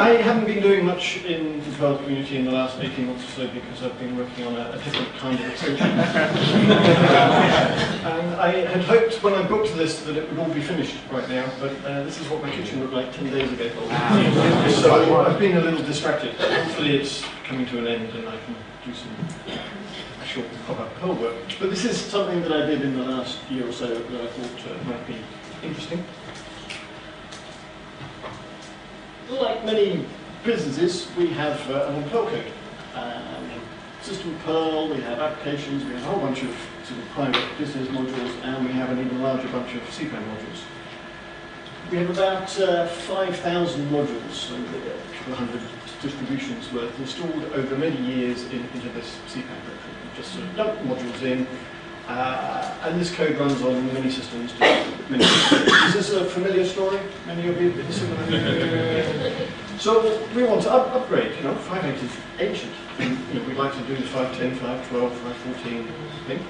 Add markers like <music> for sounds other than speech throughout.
I haven't been doing much in the Perl community in the last 18 months or so because I've been working on a, a different kind of extension. <laughs> and I had hoped when I booked this that it would all be finished right now, but uh, this is what my kitchen looked like 10 days ago. so I've been a little distracted. Hopefully it's coming to an end and I can do some short pop-up Perl work. But this is something that I did in the last year or so that I thought uh, might be interesting. Like many businesses, we have uh, an Perl code. Um, system Perl, we have applications, we have a whole bunch of sort of private business modules, and we have an even larger bunch of CPAN modules. We have about uh, 5,000 modules, so a couple hundred distributions worth installed over many years in, into this CPAN directory. We just sort of dump modules in, uh, and this code runs on many systems. Is this a familiar story? Many of you so we want to up upgrade. You know, 5.8 is ancient. And, you know, we'd like to do the 5.10, 5.12, 5.14 thing.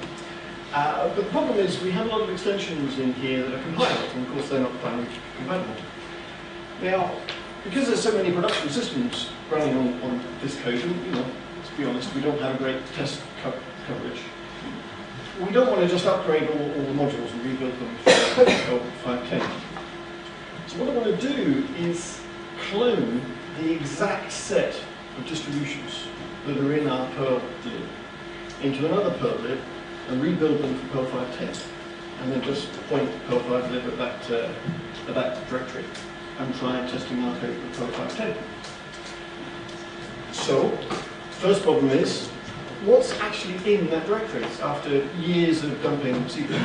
Uh, but the problem is we have a lot of extensions in here that are compiled, and of course they're not finally compatible. Now, because there's so many production systems running on, on this code, and, you know, to be honest, we don't have a great test co coverage we don't want to just upgrade all, all the modules and rebuild them for 510. So what I want to do is clone the exact set of distributions that are in our Perl lib into another Perl lib and rebuild them for Perl 510 and then just point PERL5LIB at that, uh, at that directory and try testing our code with Perl 510. So, first problem is what's actually in that directory after years of dumping CPAN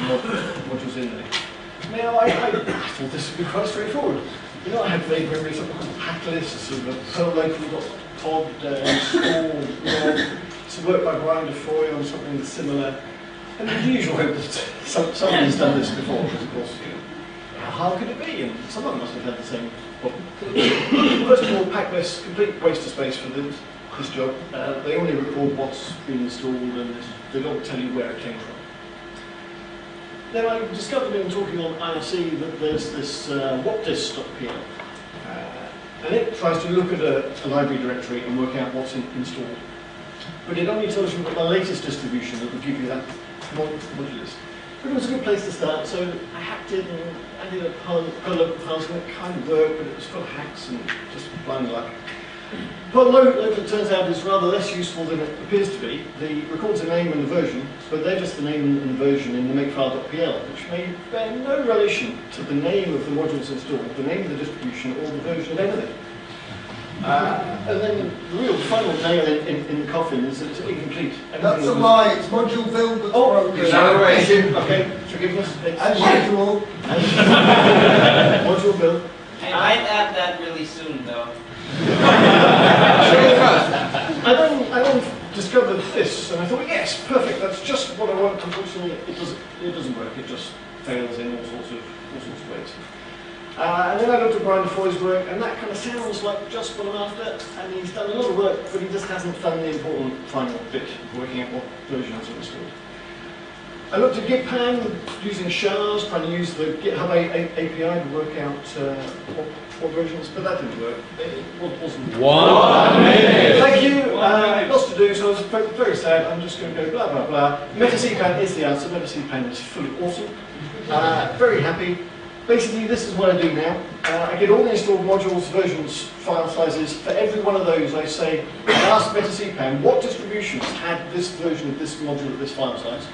modules in there. Now, I, I, thought this would be quite straightforward. You know, I had vague memories of Packlist, of a perllocal.pod uh, installed, you know, some work by brian d foy on something similar. And the usual hope that some, somebody's done this before, because of course, you know, how could it be? And someone must have had the same problem. First of all, Packlist, complete waste of space for them this job. Uh, they only record what's been installed and they don't tell you where it came from. Then I discovered in talking on IRC that there's this uh, whatdis.pl uh, and it tries to look at a, a, library directory and work out what's in, installed. But it only tells you the latest distribution that will give you that module list. But it was a good place to start, so I hacked it and added a Perl local files and it kind of worked, but it was full of hacks and just blind luck. But local, it turns out, is rather less useful than it appears to be. The records a name and a version, but they're just the name and the version in the makefile.pl, which may bear no relation to the name of the modules installed, the name of the distribution, or the version of anything. Uh, and then the real final nail in, in, in the coffin is that it's incomplete. Everything that's a lie, it's module build that's oh, broken. Exaggeration. Okay, forgiveness. As usual. module <laughs> build. <laughs> I might add that really soon, though. <laughs> I then, I then discovered this, and I thought, yes, perfect, that's just what I want. Unfortunately, it doesn't, it doesn't work. It just fails in all sorts of, all sorts of ways. Uh, and then I looked at brian d foy's work, and that kind of sounds like just what I'm after. And he's done a lot of work, but he just hasn't done the important final bit of working out what versions are installed. I looked at GitPAN using SHAs, trying to use the GitHub API to work out uh, what four versions, but that didn't work. It wasn't. One minute. Thank you. Uh, lots to do, so I was very sad. I'm just going to go blah blah blah. MetaCPAN is the answer. MetaCPAN is fully awesome. Uh, very happy. Basically, this is what I do now. Uh, I get all the installed modules, versions, file sizes. For every one of those, I say, I ask MetaCPAN what distributions had this version of this module at this file size.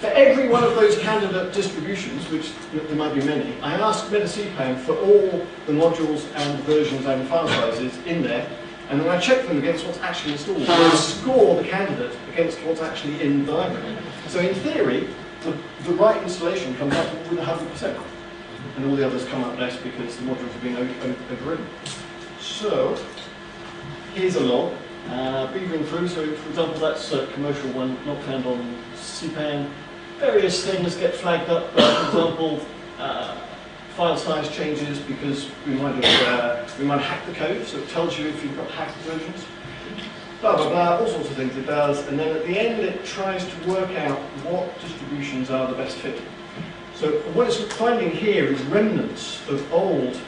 For every one of those candidate distributions, which there might be many, I ask MetaCPAN for all the modules and versions and file sizes in there, and then I check them against what's actually installed. I score the candidate against what's actually in the library. So in theory, the, the right installation comes up with 100%, and all the others come up less because the modules have been overridden. So, here's a log. Uh, beavering through, so for example that's a commercial one, not found on Various things get flagged up. For example, uh, file size changes because we might have uh, we might hack the code, so it tells you if you've got hacked versions. Blah blah blah, all sorts of things it does, and then at the end it tries to work out what distributions are the best fit. So what it's finding here is remnants of old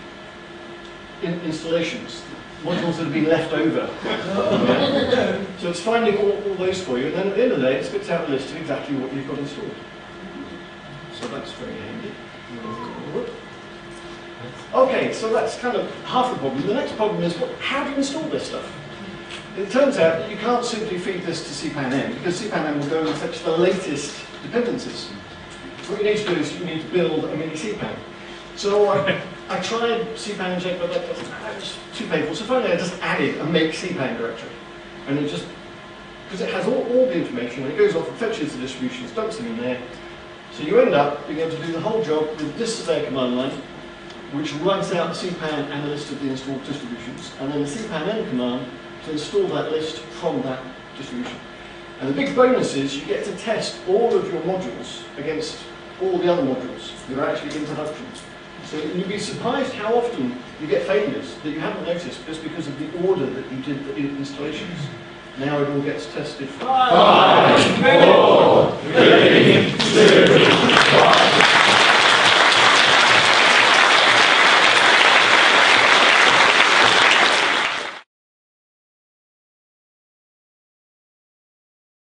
in installations modules that have been left over. <laughs> So it's finding all, all those for you, and then at the end of the day, it spits out a list of exactly what you've got installed. So that's very handy. Okay, so that's kind of half the problem. The next problem is, what, how do you install this stuff? It turns out that you can't simply feed this to cpanm, because cpanm will go and fetch the latest dependencies. What you need to do is you need to build a minicpan. So I, uh, <laughs> I tried cpan but that, doesn't- was too painful. So finally I just added a make cpan directory. And it just, because it has all, all the information, and it goes off and fetches the distributions, dumps them in there. So you end up being able to do the whole job with this as their command line, which writes out the cpan and a list of the installed distributions, and then the cpan command to install that list from that distribution. And the big bonus is you get to test all of your modules against all the other modules that are actually in production. So you'd be surprised how often you get failures that you haven't noticed just because of the order that you did the installations. Now it all gets tested. Five, Five four, three, two,